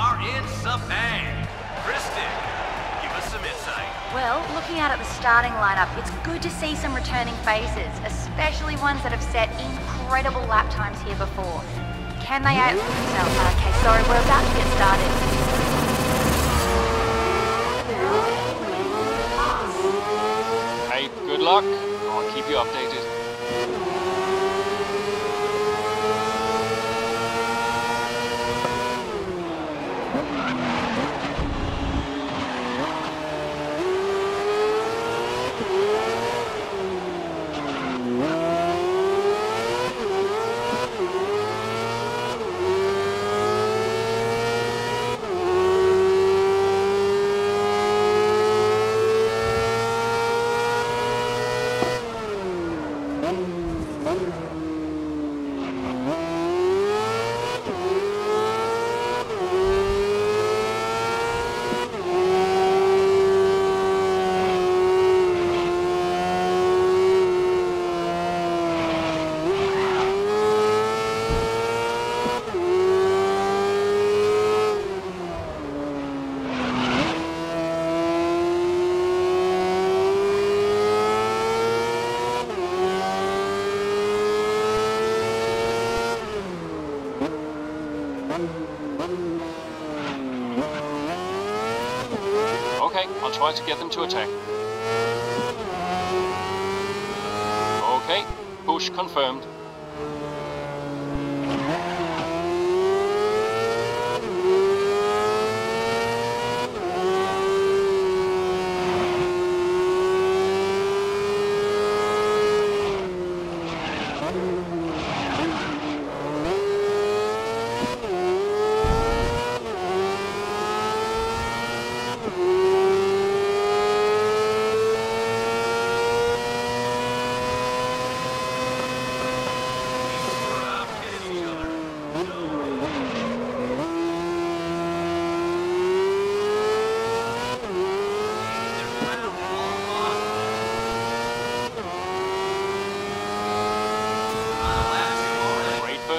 are in Sepang. Kristen, give us some insight. Well, looking out at the starting lineup, it's good to see some returning faces, especially ones that have set incredible lap times here before. Can they out themselves? Okay, sorry, we're about to get started. Hey, good luck. I'll keep you updated. Okay, I'll try to get them to attack. Okay, push confirmed.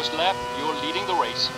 First lap, you're leading the race.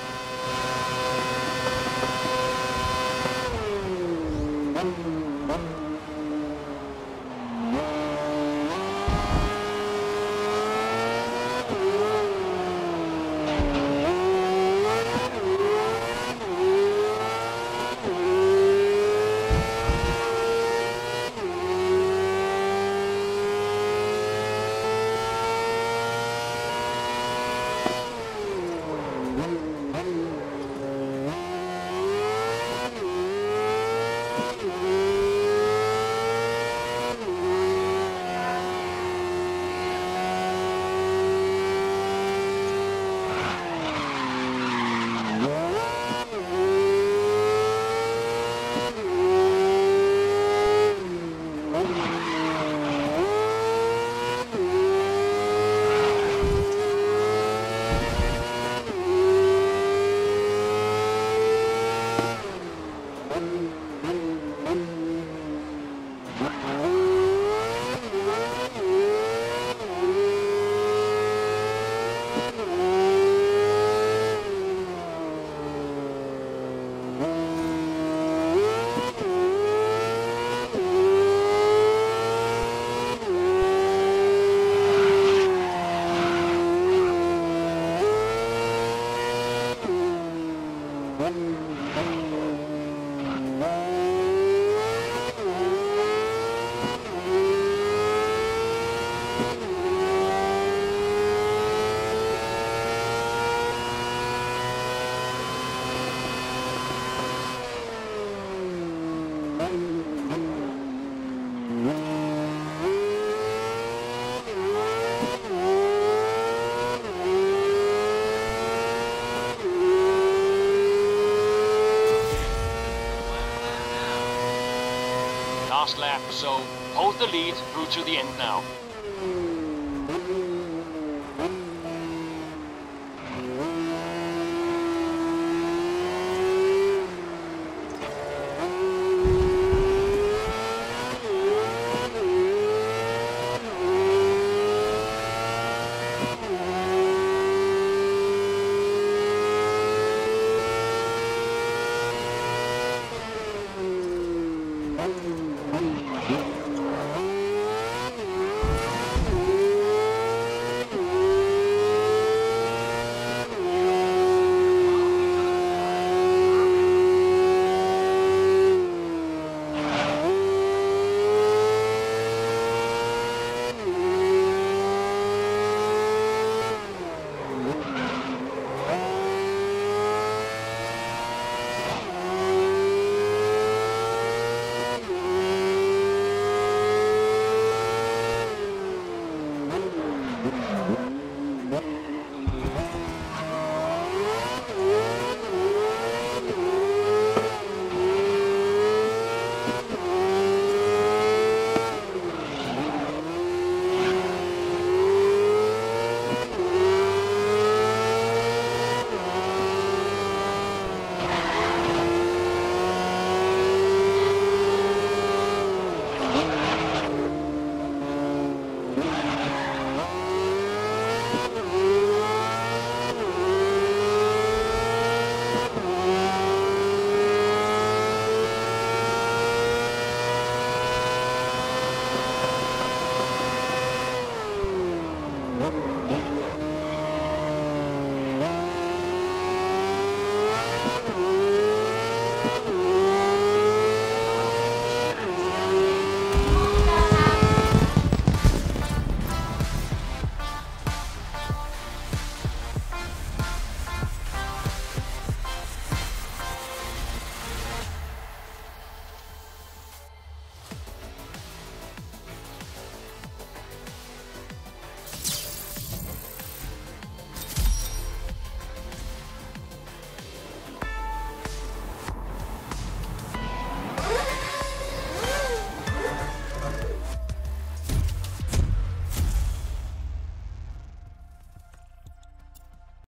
Last lap, so hold the lead through to the end now.